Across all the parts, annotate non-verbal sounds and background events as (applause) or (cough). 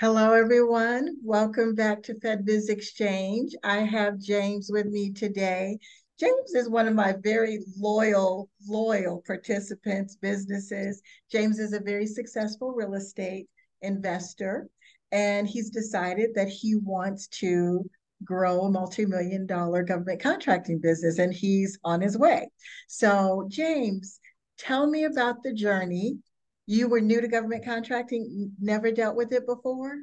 Hello, everyone. Welcome back to FedBiz Exchange. I have James with me today. James is one of my very loyal, loyal participants, businesses. James is a very successful real estate investor, and he's decided that he wants to grow a multi-million dollar government contracting business, and he's on his way. So, James, tell me about the journey you were new to government contracting, never dealt with it before?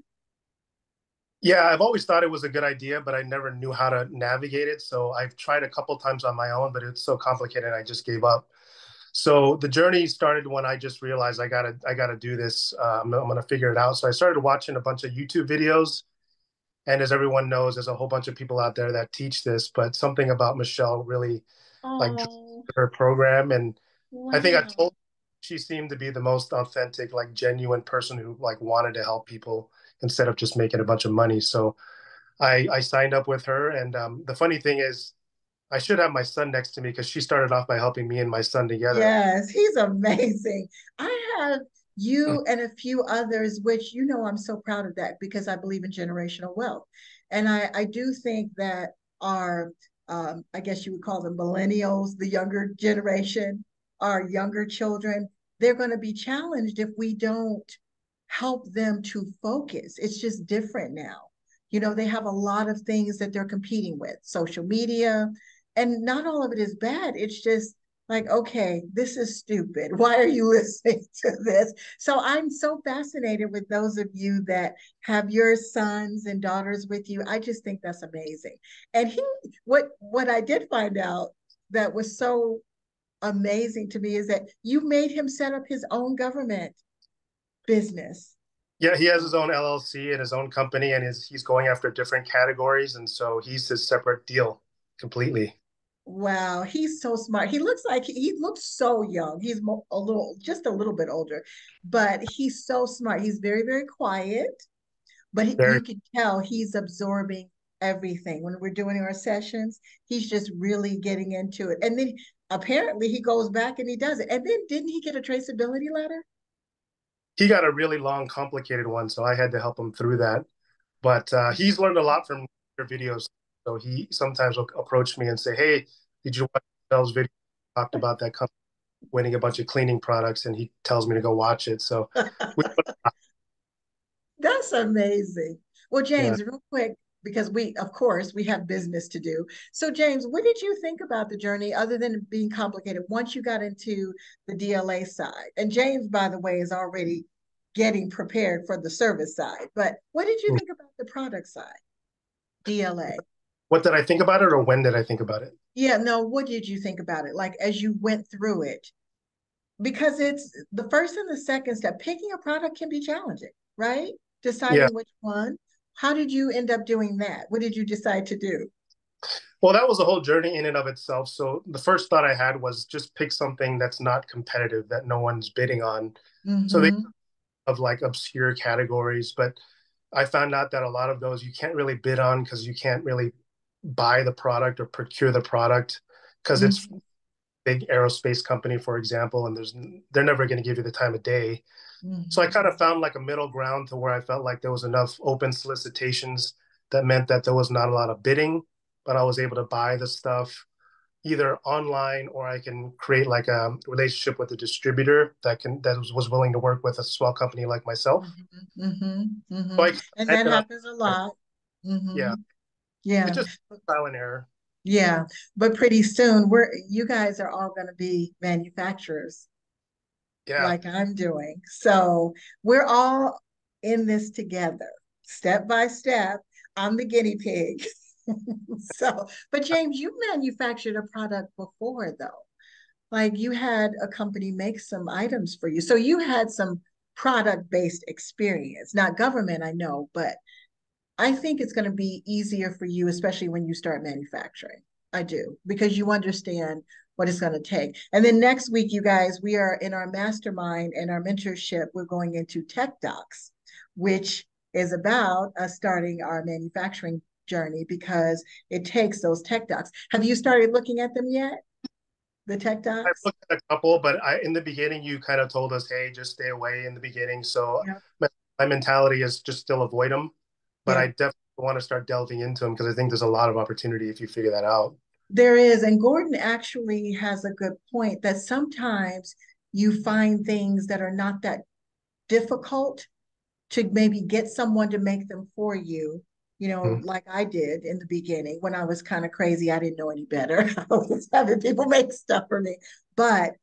Yeah, I've always thought it was a good idea, but I never knew how to navigate it. So I've tried a couple times on my own, but it's so complicated I just gave up. So the journey started when I just realized I gotta I gotta do this. Uh, I'm, I'm gonna figure it out. So I started watching a bunch of YouTube videos, and as everyone knows, there's a whole bunch of people out there that teach this. But something about Michelle really oh. like her program, and wow. I think I told she seemed to be the most authentic, like genuine person who like wanted to help people instead of just making a bunch of money. So I I signed up with her, and um, the funny thing is, I should have my son next to me because she started off by helping me and my son together. Yes, he's amazing. I have you mm. and a few others, which you know I'm so proud of that because I believe in generational wealth, and I I do think that our um, I guess you would call them millennials, the younger generation, our younger children they're going to be challenged if we don't help them to focus. It's just different now. You know, they have a lot of things that they're competing with, social media, and not all of it is bad. It's just like, okay, this is stupid. (laughs) Why are you (laughs) listening to this? So I'm so fascinated with those of you that have your sons and daughters with you. I just think that's amazing. And he what what I did find out that was so amazing to me is that you made him set up his own government business. Yeah, he has his own LLC and his own company, and his, he's going after different categories, and so he's his separate deal completely. Wow, he's so smart. He looks like he looks so young. He's a little, just a little bit older, but he's so smart. He's very, very quiet, but he, very- you can tell he's absorbing everything. When we're doing our sessions, he's just really getting into it. And then apparently he goes back and he does it. And then didn't he get a traceability letter? He got a really long, complicated one, so I had to help him through that. But uh, he's learned a lot from your videos. So he sometimes will approach me and say, "Hey, did you watch Bell's video? Talked (laughs) about that company winning a bunch of cleaning products," and he tells me to go watch it. So (laughs) that's amazing. Well, James, yeah. real quick, because we, of course, we have business to do. So, James, what did you think about the journey other than being complicated once you got into the DLA side? And James, by the way, is already getting prepared for the service side. But what did you hmm. think about the product side, DLA? What did I think about it, or when did I think about it? Yeah, no, what did you think about it? Like as you went through it? Because it's the first and the second step. Picking a product can be challenging, right? Deciding yeah. which one how did you end up doing that? What did you decide to do? Well, that was a whole journey in and of itself. So the first thought I had was just pick something that's not competitive, that no one's bidding on. Mm-hmm. So they mm-hmm. of like obscure categories, but I found out that a lot of those you can't really bid on because you can't really buy the product or procure the product because mm-hmm. it's big aerospace company, for example, and there's they're never going to give you the time of day. Mm-hmm. So I kind of found like a middle ground to where I felt like there was enough open solicitations that meant that there was not a lot of bidding, but I was able to buy the stuff either online or I can create like a relationship with a distributor that can that was, willing to work with a small company like myself. Mm-hmm, mm-hmm. mm-hmm. So and that happens a lot. Mm-hmm. Yeah. Yeah. It's just trial and error. Yeah. But pretty soon we're you guys are all gonna be manufacturers yeah. like I'm doing. So we're all in this together, step by step. I'm the guinea pig. (laughs) so, but uh, James, you manufactured a product before though. Like you had a company make some items for you. So you had some product based experience, not government, I know, but I think it's going to be easier for you, especially when you start manufacturing. I do, because you understand what it's going to take. And then next week, you guys, we are in our mastermind and our mentorship. We're going into Tech Docs, which is about us starting our manufacturing journey because it takes those tech docs. Have you started looking at them yet? The tech docs? I've looked at a couple, but I, in the beginning, you kind of told us, hey, just stay away in the beginning. So yeah. my mentality is just still avoid them, but yeah. I definitely want to start delving into them because I think there's a lot of opportunity if you figure that out. There is, and Gordon actually has a good point that sometimes you find things that are not that difficult to maybe get someone to make them for you you know, mm-hmm. like I did in the beginning when I was kind of crazy. I didn't know any better. (laughs) I was having people make stuff for me. But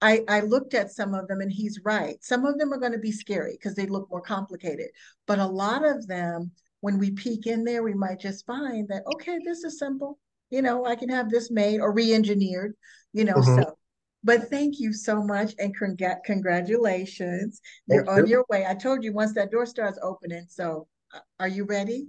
I, I looked at some of them and he's right. Some of them are going to be scary because they look more complicated. But a lot of them, when we peek in there, we might just find that, okay, this is simple. You know, I can have this made or re engineered, you know. Mm-hmm. So, but thank you so much and congr- congratulations. You're thank on you. your way. I told you once that door starts opening. So, uh, are you ready?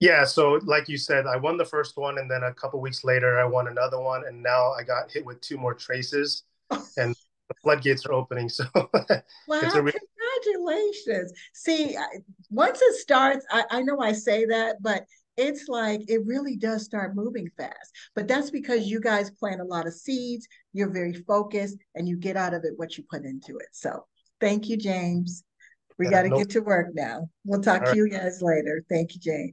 Yeah, so like you said, I won the first one, and then a couple weeks later, I won another one, and now I got hit with two more traces, (laughs) and the floodgates are opening. So, (laughs) wow! Re- congratulations. See, once it starts, I, I know I say that, but it's like it really does start moving fast. But that's because you guys plant a lot of seeds. You're very focused, and you get out of it what you put into it. So, thank you, James. We got to get to work now. We'll talk All to right. you guys later. Thank you, James.